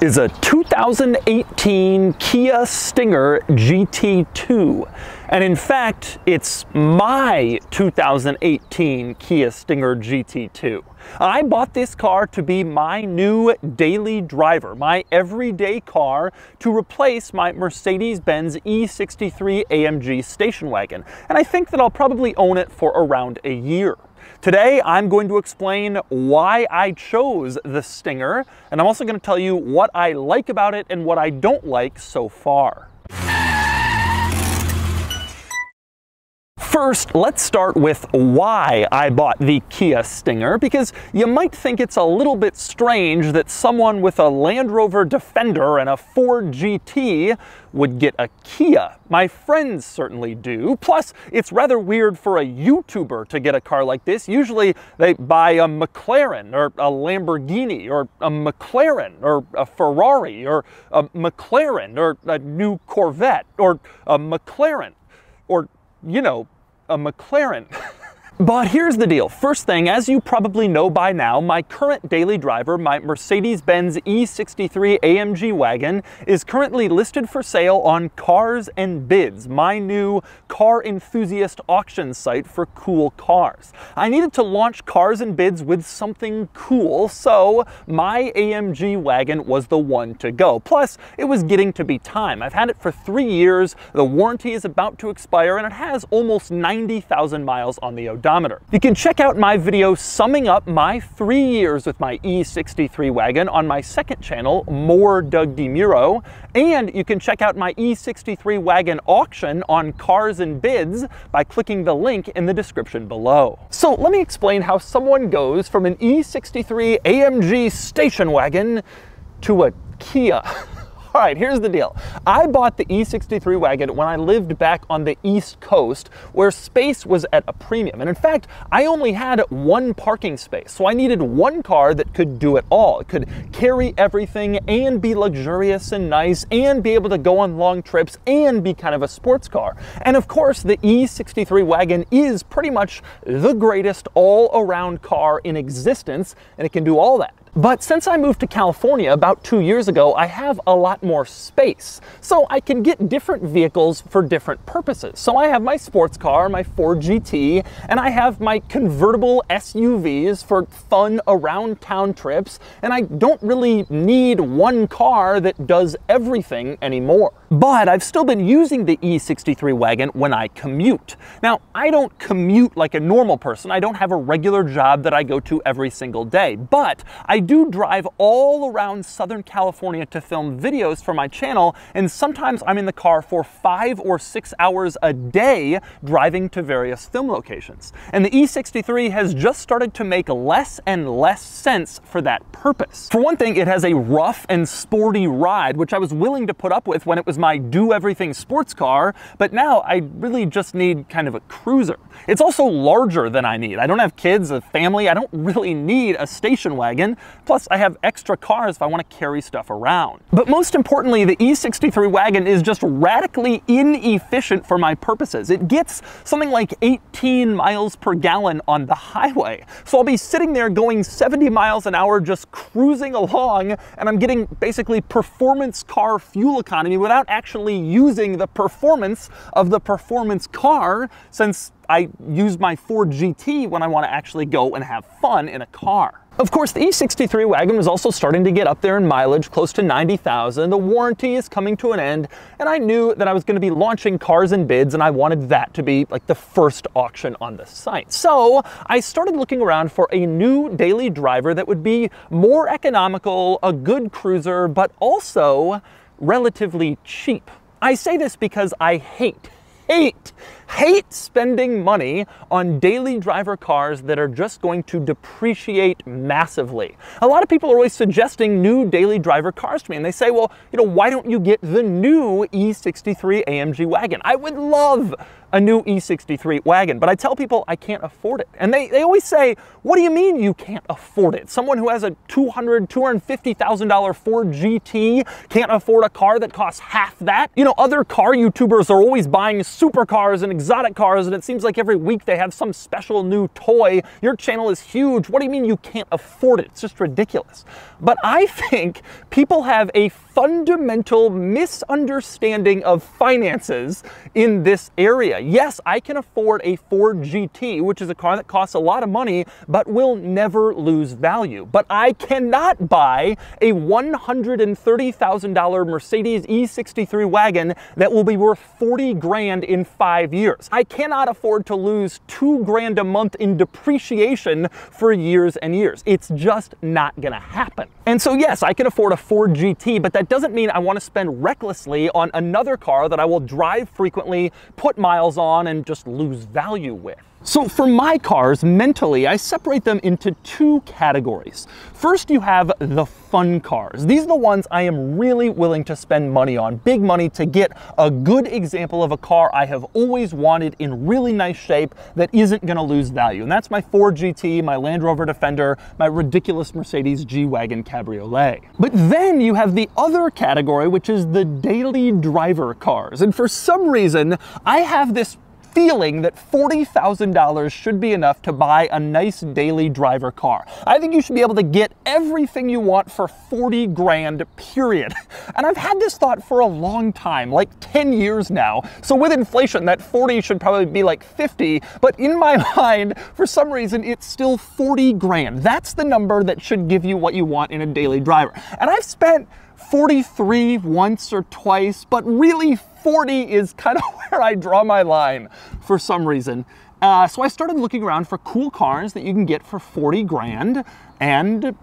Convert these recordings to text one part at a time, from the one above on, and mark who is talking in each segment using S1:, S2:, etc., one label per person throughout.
S1: is a 2018 Kia Stinger GT2. And in fact, it's my 2018 Kia Stinger GT2. I bought this car to be my new daily driver, my everyday car to replace my Mercedes-Benz E63 AMG station wagon. And I think that I'll probably own it for around a year. Today, I'm going to explain why I chose the Stinger, and I'm also going to tell you what I like about it and what I don't like so far. First, let's start with why I bought the Kia Stinger, because you might think it's a little bit strange that someone with a Land Rover Defender and a Ford GT would get a Kia. My friends certainly do. Plus, it's rather weird for a YouTuber to get a car like this. Usually they buy a McLaren or a Lamborghini or a McLaren or a Ferrari or a McLaren or a new Corvette or a McLaren or, you know, a McLaren. But here's the deal. First thing, as you probably know by now, my current daily driver, my Mercedes-Benz E63 AMG wagon, is currently listed for sale on Cars and Bids, my new car enthusiast auction site for cool cars. I needed to launch Cars and Bids with something cool, so my AMG wagon was the one to go. Plus, it was getting to be time. I've had it for three years, the warranty is about to expire, and it has almost 90,000 miles on the odometer odometer. You can check out my video summing up my three years with my E63 wagon on my second channel, More Doug DeMuro, and you can check out my E63 wagon auction on Cars and Bids by clicking the link in the description below. So let me explain how someone goes from an E63 AMG station wagon to a Kia. All right, here's the deal. I bought the E63 wagon when I lived back on the East Coast where space was at a premium. And in fact, I only had one parking space. So I needed one car that could do it all. It could carry everything and be luxurious and nice and be able to go on long trips and be kind of a sports car. And of course, the E63 wagon is pretty much the greatest all around car in existence and it can do all that. But since I moved to California about two years ago, I have a lot more space. So I can get different vehicles for different purposes. So I have my sports car, my Ford GT, and I have my convertible SUVs for fun around town trips. And I don't really need one car that does everything anymore. But I've still been using the E63 wagon when I commute. Now, I don't commute like a normal person. I don't have a regular job that I go to every single day, but I do drive all around Southern California to film videos for my channel, and sometimes I'm in the car for five or six hours a day driving to various film locations. And the E63 has just started to make less and less sense for that purpose. For one thing, it has a rough and sporty ride, which I was willing to put up with when it was my do everything sports car, but now I really just need kind of a cruiser. It's also larger than I need. I don't have kids, a family, I don't really need a station wagon. Plus, I have extra cars if I want to carry stuff around. But most importantly, the E63 wagon is just radically inefficient for my purposes. It gets something like 18 miles per gallon on the highway. So I'll be sitting there going 70 miles an hour just cruising along, and I'm getting basically performance car fuel economy without actually using the performance of the performance car since I use my Ford GT when I want to actually go and have fun in a car. Of course, the E63 wagon was also starting to get up there in mileage, close to 90,000. The warranty is coming to an end, and I knew that I was going to be launching cars and bids, and I wanted that to be like the first auction on the site. So I started looking around for a new daily driver that would be more economical, a good cruiser, but also relatively cheap. I say this because I hate, hate, hate spending money on daily driver cars that are just going to depreciate massively. A lot of people are always suggesting new daily driver cars to me, and they say, well, you know, why don't you get the new E63 AMG wagon? I would love a new E63 wagon, but I tell people I can't afford it. And they, they always say, what do you mean you can't afford it? Someone who has a $200,000, $250,000 Ford GT can't afford a car that costs half that? You know, other car YouTubers are always buying supercars and exotic cars, and it seems like every week they have some special new toy. Your channel is huge. What do you mean you can't afford it? It's just ridiculous. But I think people have a fundamental misunderstanding of finances in this area. Yes, I can afford a Ford GT, which is a car that costs a lot of money, but will never lose value. But I cannot buy a $130,000 Mercedes E63 wagon that will be worth 40 grand in five years. I cannot afford to lose two grand a month in depreciation for years and years. It's just not gonna happen. And so yes, I can afford a Ford GT, but that doesn't mean I wanna spend recklessly on another car that I will drive frequently, put miles on, and just lose value with. So for my cars, mentally, I separate them into two categories. First, you have the fun cars. These are the ones I am really willing to spend money on, big money to get a good example of a car I have always wanted in really nice shape that isn't gonna lose value. And that's my Ford GT, my Land Rover Defender, my ridiculous Mercedes G-Wagon Cabriolet. But then you have the other category, which is the daily driver cars. And for some reason, I have this feeling that $40,000 should be enough to buy a nice daily driver car. I think you should be able to get everything you want for 40 grand, period. And I've had this thought for a long time, like 10 years now. So with inflation, that 40 should probably be like 50, but in my mind, for some reason, it's still 40 grand. That's the number that should give you what you want in a daily driver. And I've spent 43 once or twice, but really 40 is kind of where I draw my line for some reason. Uh, so I started looking around for cool cars that you can get for 40 grand and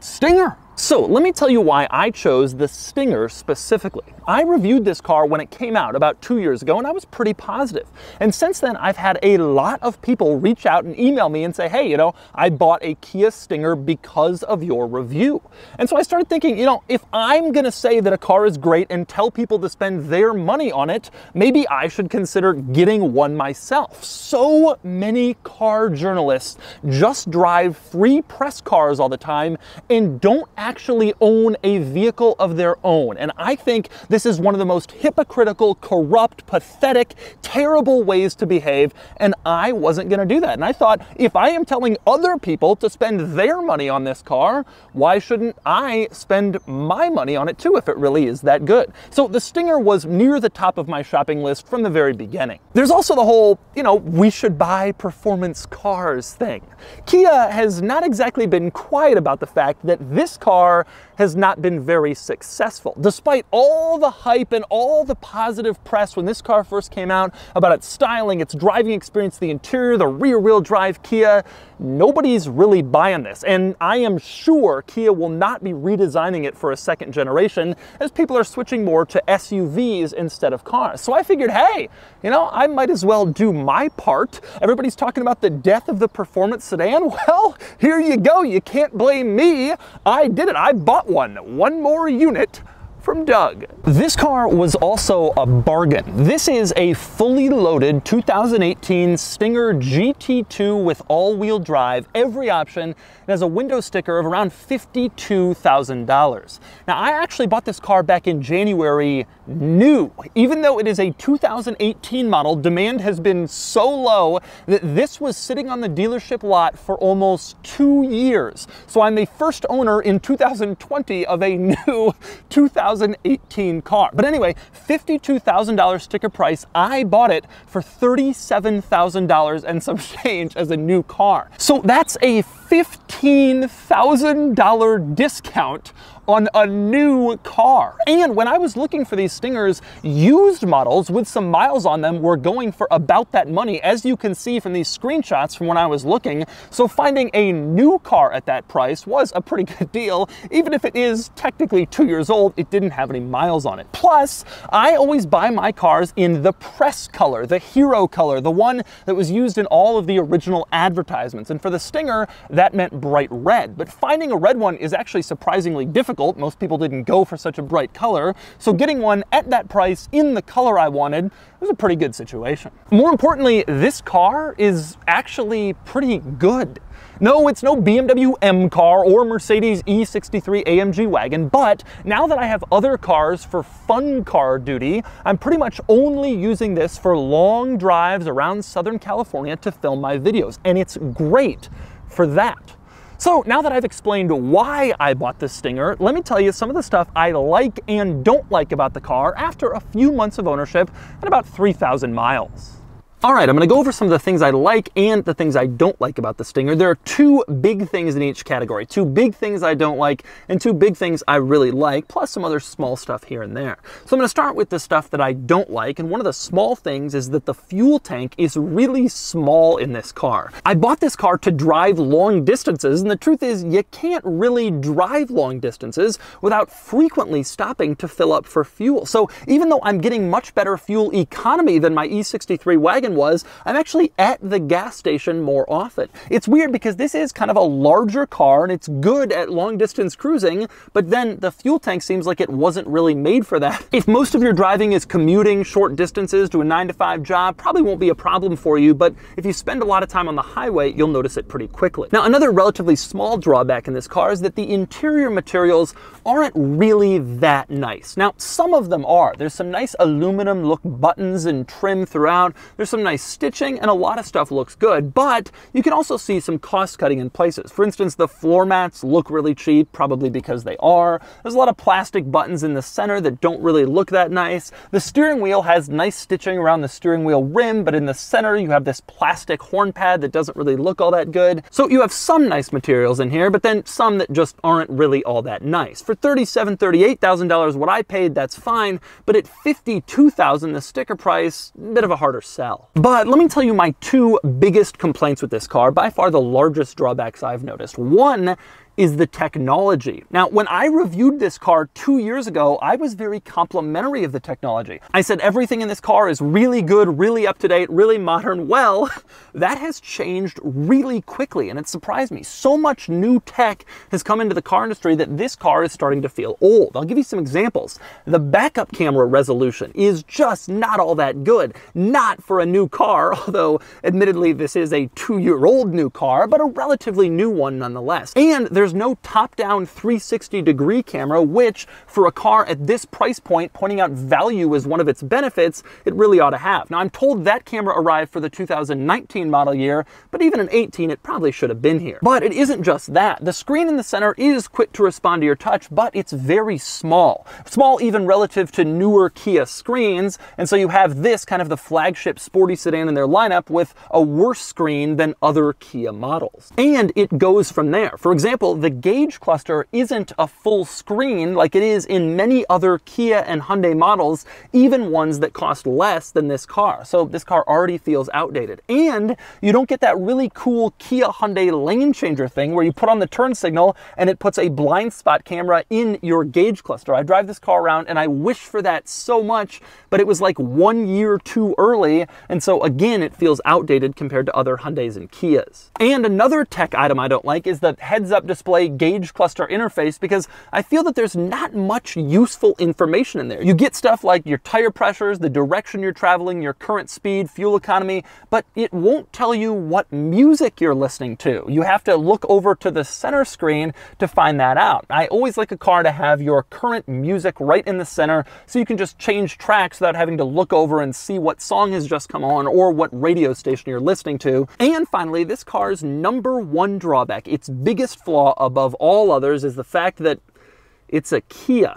S1: Stinger. So let me tell you why I chose the Stinger specifically. I reviewed this car when it came out about two years ago and I was pretty positive. And since then I've had a lot of people reach out and email me and say, hey, you know, I bought a Kia Stinger because of your review. And so I started thinking, you know, if I'm gonna say that a car is great and tell people to spend their money on it, maybe I should consider getting one myself. So many car journalists just drive free press cars all the time and don't actually own a vehicle of their own. And I think this is one of the most hypocritical, corrupt, pathetic, terrible ways to behave. And I wasn't going to do that. And I thought, if I am telling other people to spend their money on this car, why shouldn't I spend my money on it too if it really is that good? So the Stinger was near the top of my shopping list from the very beginning. There's also the whole, you know, we should buy performance cars thing. Kia has not exactly been quiet about the fact that this car car has not been very successful. Despite all the hype and all the positive press when this car first came out about its styling, its driving experience, the interior, the rear wheel drive Kia, nobody's really buying this. And I am sure Kia will not be redesigning it for a second generation as people are switching more to SUVs instead of cars. So I figured, hey, you know, I might as well do my part. Everybody's talking about the death of the performance sedan. Well, here you go. You can't blame me. I did it. I bought one. One more unit from Doug. This car was also a bargain. This is a fully loaded 2018 Stinger GT2 with all-wheel drive, every option. It has a window sticker of around $52,000. Now, I actually bought this car back in January new. Even though it is a 2018 model, demand has been so low that this was sitting on the dealership lot for almost two years. So I'm the first owner in 2020 of a new 2000 2018 car. But anyway, $52,000 sticker price. I bought it for $37,000 and some change as a new car. So that's a $15,000 discount on a new car. And when I was looking for these Stingers, used models with some miles on them were going for about that money, as you can see from these screenshots from when I was looking. So finding a new car at that price was a pretty good deal. Even if it is technically two years old, it didn't have any miles on it. Plus, I always buy my cars in the press color, the hero color, the one that was used in all of the original advertisements. And for the Stinger, that meant bright red. But finding a red one is actually surprisingly difficult. Most people didn't go for such a bright color. So getting one at that price in the color I wanted was a pretty good situation. More importantly, this car is actually pretty good. No, it's no BMW M car or Mercedes E63 AMG wagon, but now that I have other cars for fun car duty, I'm pretty much only using this for long drives around Southern California to film my videos, and it's great for that. So now that I've explained why I bought this Stinger, let me tell you some of the stuff I like and don't like about the car after a few months of ownership and about 3,000 miles. All right, I'm gonna go over some of the things I like and the things I don't like about the Stinger. There are two big things in each category. Two big things I don't like and two big things I really like, plus some other small stuff here and there. So I'm gonna start with the stuff that I don't like, and one of the small things is that the fuel tank is really small in this car. I bought this car to drive long distances, and the truth is you can't really drive long distances without frequently stopping to fill up for fuel. So even though I'm getting much better fuel economy than my E63 wagon was, I'm actually at the gas station more often. It's weird because this is kind of a larger car and it's good at long distance cruising, but then the fuel tank seems like it wasn't really made for that. If most of your driving is commuting short distances to a nine to five job, probably won't be a problem for you, but if you spend a lot of time on the highway, you'll notice it pretty quickly. Now, another relatively small drawback in this car is that the interior materials aren't really that nice. Now, some of them are. There's some nice aluminum look buttons and trim throughout. There's some some nice stitching and a lot of stuff looks good, but you can also see some cost cutting in places. For instance, the floor mats look really cheap, probably because they are. There's a lot of plastic buttons in the center that don't really look that nice. The steering wheel has nice stitching around the steering wheel rim, but in the center you have this plastic horn pad that doesn't really look all that good. So you have some nice materials in here, but then some that just aren't really all that nice. For $37,000, $38,000, what I paid, that's fine, but at 52,000, the sticker price, a bit of a harder sell. But let me tell you my two biggest complaints with this car, by far the largest drawbacks I've noticed. One is the technology. Now, when I reviewed this car two years ago, I was very complimentary of the technology. I said everything in this car is really good, really up to date, really modern. Well, that has changed really quickly and it surprised me. So much new tech has come into the car industry that this car is starting to feel old. I'll give you some examples. The backup camera resolution is just not all that good. Not for a new car, although admittedly this is a two-year-old new car, but a relatively new one nonetheless. And there's there's no top-down 360 degree camera, which for a car at this price point, pointing out value as one of its benefits, it really ought to have. Now I'm told that camera arrived for the 2019 model year, but even in 18 it probably should have been here. But it isn't just that. The screen in the center is quick to respond to your touch, but it's very small. Small even relative to newer Kia screens, and so you have this kind of the flagship sporty sedan in their lineup with a worse screen than other Kia models. And it goes from there. For example, the gauge cluster isn't a full screen like it is in many other Kia and Hyundai models, even ones that cost less than this car. So this car already feels outdated. And you don't get that really cool Kia Hyundai lane changer thing where you put on the turn signal and it puts a blind spot camera in your gauge cluster. I drive this car around and I wish for that so much, but it was like one year too early. And so again, it feels outdated compared to other Hyundais and Kias. And another tech item I don't like is the heads-up display display gauge cluster interface because I feel that there's not much useful information in there. You get stuff like your tire pressures, the direction you're traveling, your current speed, fuel economy, but it won't tell you what music you're listening to. You have to look over to the center screen to find that out. I always like a car to have your current music right in the center so you can just change tracks without having to look over and see what song has just come on or what radio station you're listening to. And finally, this car's number one drawback, its biggest flaw above all others is the fact that it's a Kia.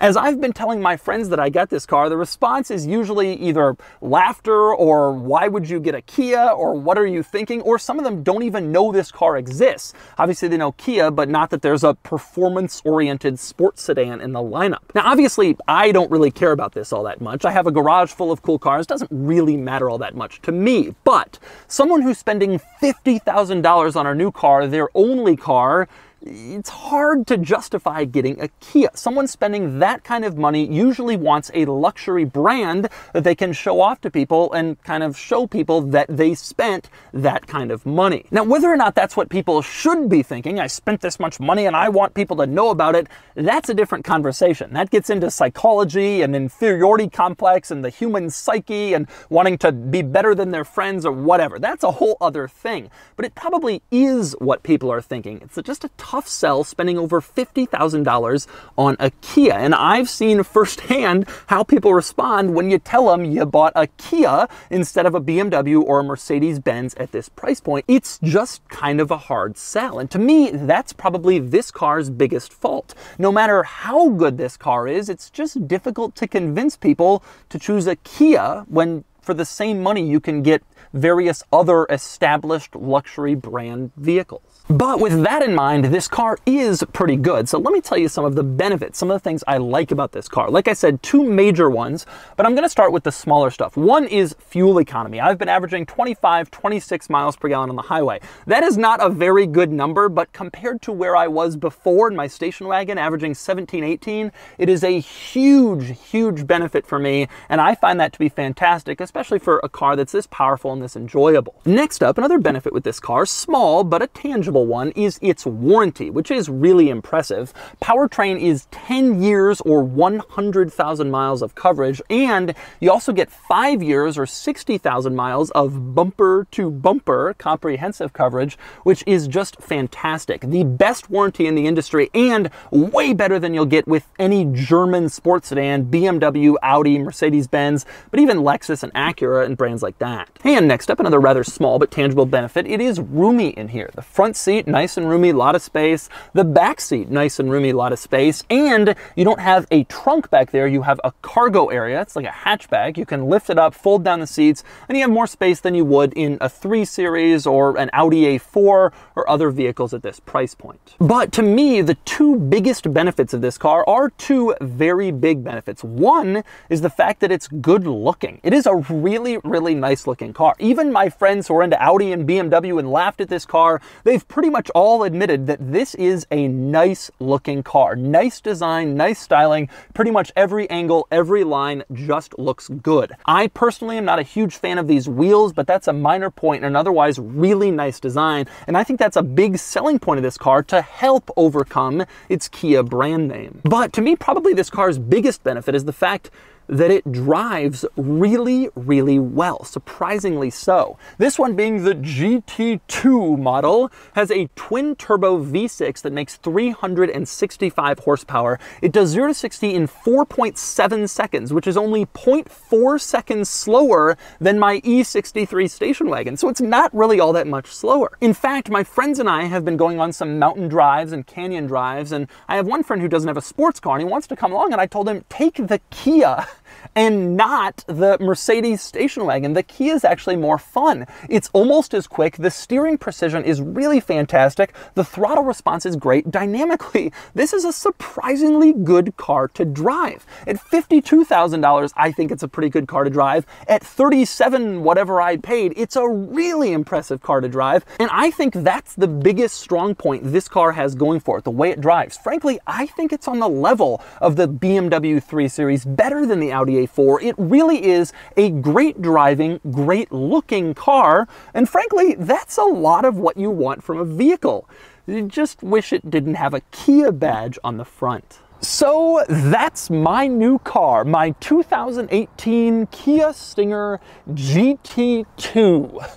S1: As I've been telling my friends that I got this car, the response is usually either laughter or why would you get a Kia or what are you thinking? Or some of them don't even know this car exists. Obviously they know Kia, but not that there's a performance oriented sports sedan in the lineup. Now obviously I don't really care about this all that much. I have a garage full of cool cars. It doesn't really matter all that much to me, but someone who's spending $50,000 on a new car, their only car, it's hard to justify getting a Kia. Someone spending that kind of money usually wants a luxury brand that they can show off to people and kind of show people that they spent that kind of money. Now, whether or not that's what people should be thinking, I spent this much money and I want people to know about it, that's a different conversation. That gets into psychology and inferiority complex and the human psyche and wanting to be better than their friends or whatever. That's a whole other thing. But it probably is what people are thinking. It's just a tough sell spending over $50,000 on a Kia. And I've seen firsthand how people respond when you tell them you bought a Kia instead of a BMW or a Mercedes-Benz at this price point. It's just kind of a hard sell. And to me, that's probably this car's biggest fault. No matter how good this car is, it's just difficult to convince people to choose a Kia when for the same money you can get various other established luxury brand vehicles. But with that in mind, this car is pretty good. So let me tell you some of the benefits, some of the things I like about this car. Like I said, two major ones, but I'm gonna start with the smaller stuff. One is fuel economy. I've been averaging 25, 26 miles per gallon on the highway. That is not a very good number, but compared to where I was before in my station wagon, averaging 17, 18, it is a huge, huge benefit for me. And I find that to be fantastic, especially for a car that's this powerful and this enjoyable. Next up, another benefit with this car, small, but a tangible one is its warranty, which is really impressive. Powertrain is 10 years or 100,000 miles of coverage, and you also get five years or 60,000 miles of bumper to bumper comprehensive coverage, which is just fantastic. The best warranty in the industry and way better than you'll get with any German sports sedan, BMW, Audi, Mercedes-Benz, but even Lexus and Acura and brands like that. And next up, another rather small but tangible benefit, it is roomy in here. The front seat nice and roomy, a lot of space. The back seat, nice and roomy, a lot of space. And you don't have a trunk back there, you have a cargo area. It's like a hatchback. You can lift it up, fold down the seats, and you have more space than you would in a 3 Series or an Audi A4 or other vehicles at this price point. But to me, the two biggest benefits of this car are two very big benefits. One is the fact that it's good looking. It is a really, really nice looking car. Even my friends who are into Audi and BMW and laughed at this car, they've pretty much all admitted that this is a nice looking car. Nice design, nice styling, pretty much every angle, every line just looks good. I personally am not a huge fan of these wheels, but that's a minor point in an otherwise really nice design. And I think that's a big selling point of this car to help overcome its Kia brand name. But to me, probably this car's biggest benefit is the fact that it drives really, really well, surprisingly so. This one being the GT2 model has a twin turbo V6 that makes 365 horsepower. It does 0 to 60 in 4.7 seconds, which is only 0.4 seconds slower than my E63 station wagon, so it's not really all that much slower. In fact, my friends and I have been going on some mountain drives and canyon drives, and I have one friend who doesn't have a sports car and he wants to come along, and I told him, take the Kia and not the Mercedes station wagon. The Kia is actually more fun. It's almost as quick. The steering precision is really fantastic. The throttle response is great. Dynamically, this is a surprisingly good car to drive. At $52,000, I think it's a pretty good car to drive. At 37 whatever I paid, it's a really impressive car to drive. And I think that's the biggest strong point this car has going for it, the way it drives. Frankly, I think it's on the level of the BMW 3 Series, better than the Audi A4. It really is a great driving, great looking car. And frankly, that's a lot of what you want from a vehicle. You just wish it didn't have a Kia badge on the front. So that's my new car, my 2018 Kia Stinger GT2.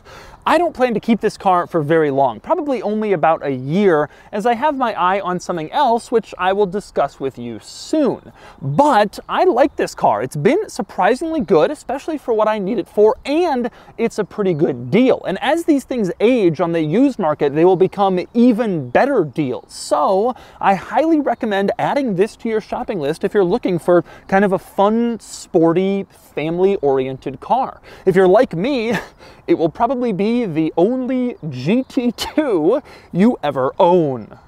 S1: I don't plan to keep this car for very long, probably only about a year, as I have my eye on something else, which I will discuss with you soon. But I like this car. It's been surprisingly good, especially for what I need it for, and it's a pretty good deal. And as these things age on the used market, they will become even better deals. So I highly recommend adding this to your shopping list if you're looking for kind of a fun, sporty, family-oriented car. If you're like me, it will probably the only GT2 you ever own.